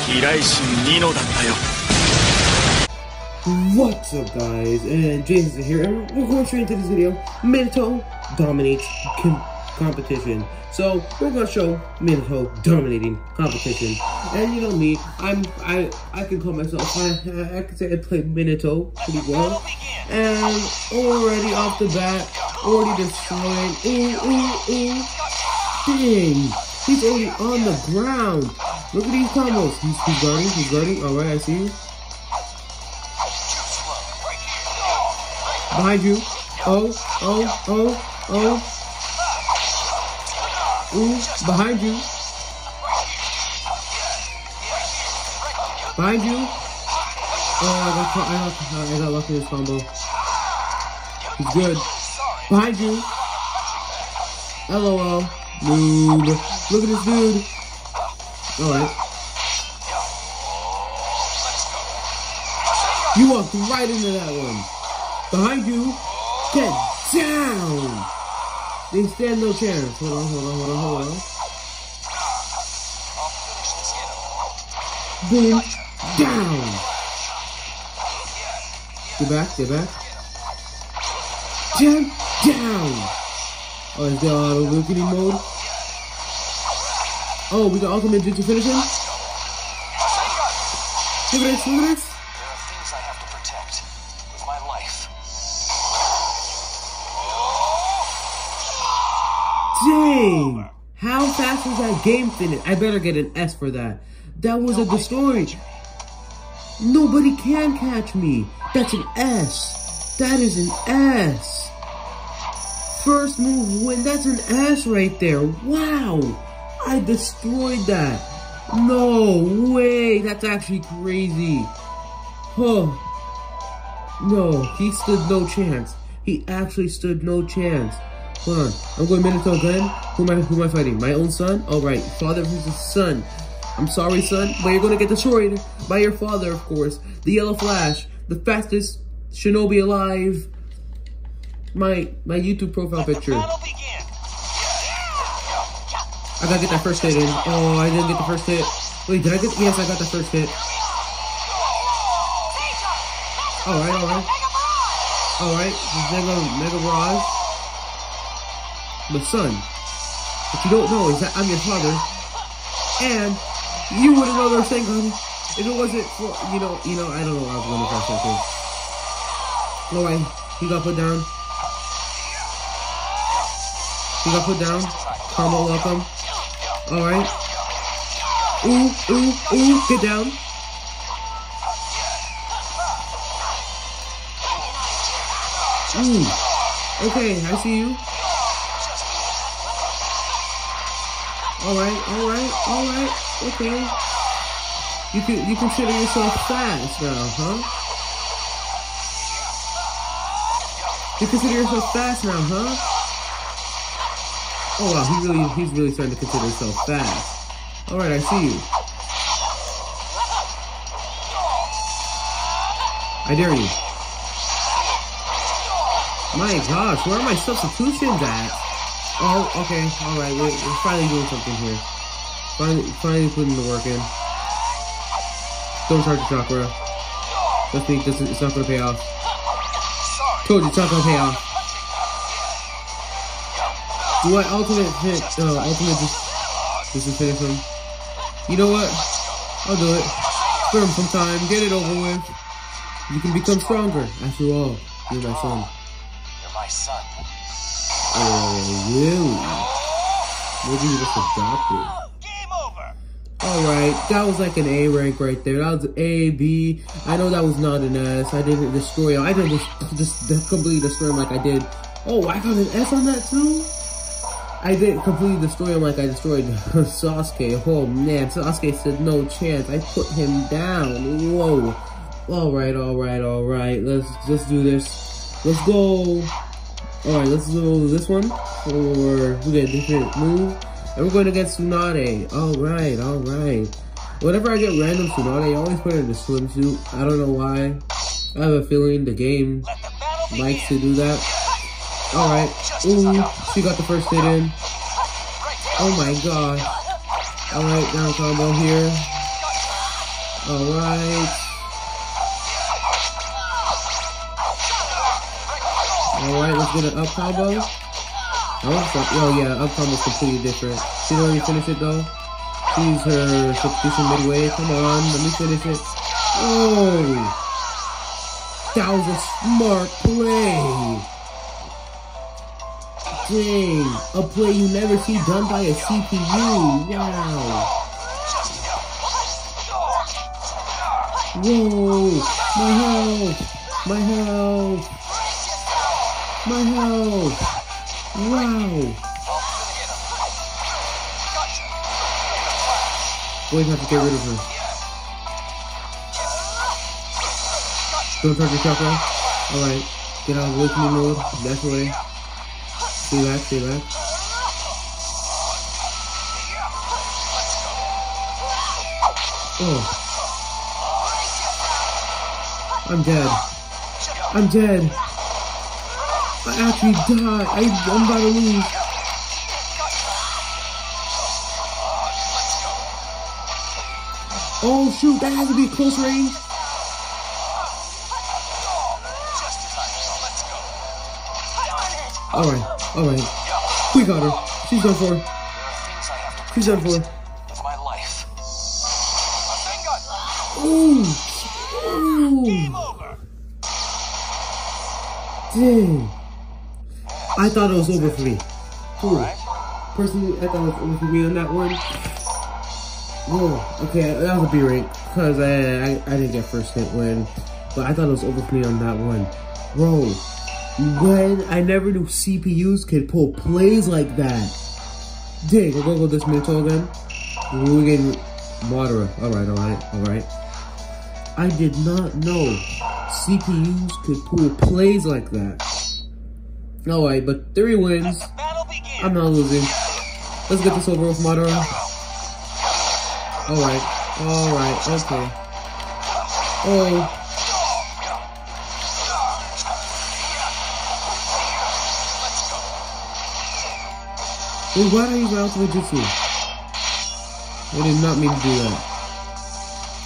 となるか平石ニノだったよ What's up guys, and Jason here, and we're going straight into this video. Minato dominates com competition. So, we're gonna show Minato dominating competition. And you know me, I'm, I, I can call myself, I, I can say I play Minato pretty well. And already off the bat, already destroyed, ooh, ooh, ooh, dang, he's already on the ground. Look at these combos, he's, he's guarding, he's guarding, alright, I see you. Behind you. Oh, oh, oh, oh. Ooh, behind you. Behind you. Oh, I got, I got, I got lucky this combo. He's good. Behind you. LOL. Noob. Look at this dude. Alright. You walked right into that one. Behind you. Get down. They stand no chance. Hold on, hold on, hold on, hold on. Boom. Down. Get back, get back. Jump down. Oh, is there auto awakening mode? Oh, we got ultimate jutsu finish him? Look at this, look at this. There are things I have to protect with my life. Dang! How fast was that game finished? I better get an S for that. That was a destroy. Nobody can catch me. That's an S. That is an S. First move win. That's an S right there. Wow. I destroyed that. No way. That's actually crazy. Oh. No, he stood no chance. He actually stood no chance. Hold on. I'm going Minato again. Who am I who am I fighting? My own son? Alright. Father versus son. I'm sorry, son, but you're gonna get destroyed by your father, of course. The Yellow Flash, the fastest shinobi alive. My my YouTube profile picture. I gotta get that first hit in. Oh, I didn't get the first hit. Wait, did I get? Yes, I got the first hit. All right, all right, all right. Mega Mega Raj, the son. What you don't know is that I'm your father, and you wouldn't know they're saying if it wasn't for you know you know I don't know I was going to press that. All right, he got put down. He got put down. Combo welcome. All right. Ooh, ooh, ooh, get down. Ooh. Okay, I see you. Alright, alright, alright, okay. You can you consider yourself fast now, huh? You consider yourself fast now, huh? Oh wow, he really he's really starting to consider himself fast. Alright, I see you. I dare you. My gosh, where are my substitutions at? Oh, okay, alright, we're, we're finally doing something here. Finally, finally putting the work in. Don't charge the chakra. Let's think this is, it's not gonna pay off. Told you it's not gonna pay off. Do I ultimate hit, uh, ultimate just, finish him? You know what? I'll do it. Spare him some time, get it over with. You can become stronger. After all, you're my son. You're my son. Oh, you. Maybe you just adopted. Game over. Alright, that was like an A rank right there. That was A, B. I know that was not an S. I didn't destroy him. I didn't just, just completely destroy him like I did. Oh, I got an S on that too? I didn't completely destroy him like I destroyed Sasuke. Oh man, Sasuke said no chance. I put him down. Whoa. Alright, alright, alright. Let's just do this. Let's go. Alright, let's do this one. Or we get a different move. And we're going to get Tsunade. Alright, alright. Whenever I get random Tsunade, I always put it in a swimsuit. I don't know why. I have a feeling the game likes to do that. Alright. Ooh, she got the first hit in. Oh my god. Alright, down combo here. Alright. Alright, let's get an up combo. Oh, so, oh yeah, up combo's completely different. She didn't let finish it though. She's her substitution midway. Come on, let me finish it. Oh! That was a smart play. Dang, a play you never see done by a CPU. Wow. Whoa, my health, my health, my health. Wow. Boys have to get rid of her. Don't touch your chakra. Alright. Get out of listening mode. That's way. Stay back, stay back. Oh. I'm dead. I'm dead. I actually died. I, I'm about to lose. Oh shoot, that has to be close range. Alright, alright. We got her. She's done for. She's done for. With my life. Dang. I thought it was over for me. Ooh. Personally, I thought it was over for me on that one. Whoa. Okay, that was a B rank. Because I, I, I didn't get first hit win. But I thought it was over for me on that one. Bro, when I never knew CPUs could pull plays like that. Dang, we're gonna go this Minato again. We're getting Madara. Alright, alright, alright. I did not know CPUs could pull plays like that. Alright, but three wins. I'm not losing. Let's get this over with Madara. Alright, alright, okay. Oh. Wait, why did I use my ultimate jutsu? I did not mean to do that.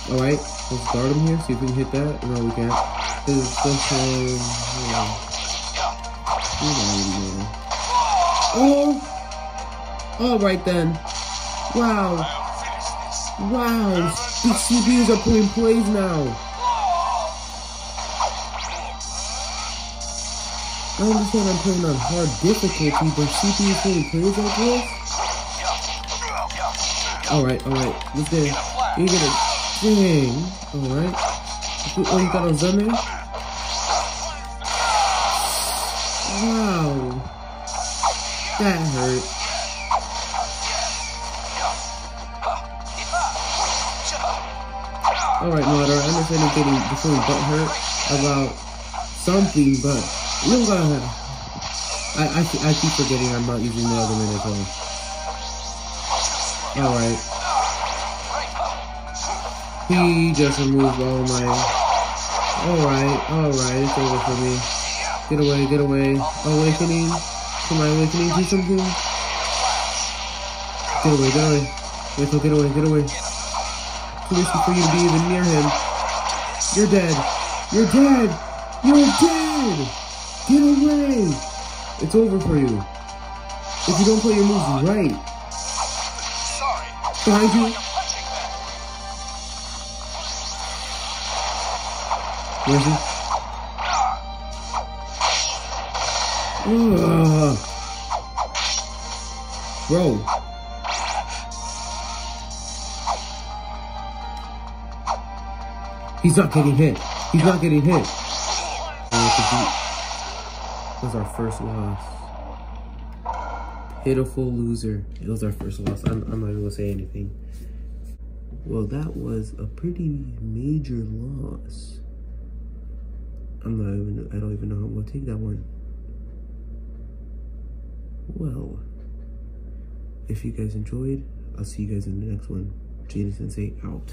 Alright, let's guard him here, see if we can hit that. No, we can't. This is um, yeah. Oh! Alright then. Wow. Wow. These CPUs are pulling plays now. I understand I'm playing on hard difficulty, but CPU playing plays like this? Alright, alright. Let's get it. You get it. Dang. Alright. Oh, you got a Zeme? Wow. That hurt. Alright, Madara, I understand you're getting feeling butt hurt about something, but you don't gotta have. I, I, I keep forgetting I'm not using the other phone. Alright. He just removed all my... Alright, alright, it's over for me. Get away, get away. Awakening. Come on, awakening, do something. Get away, get away. Till get away, get away. Too risky for you to be even near him. You're dead. You're dead. You're dead. Get away. It's over for you. If you don't play your moves right. Sorry. Behind you. Where is he? Ugh. Bro. He's not getting hit. He's not getting hit. Was our first loss. Pitiful loser. It was our first loss. I'm, I'm not even gonna say anything. Well, that was a pretty major loss. I'm not even, I don't even know how I'm gonna take that one. Well, if you guys enjoyed, I'll see you guys in the next one. JaydenSensei out.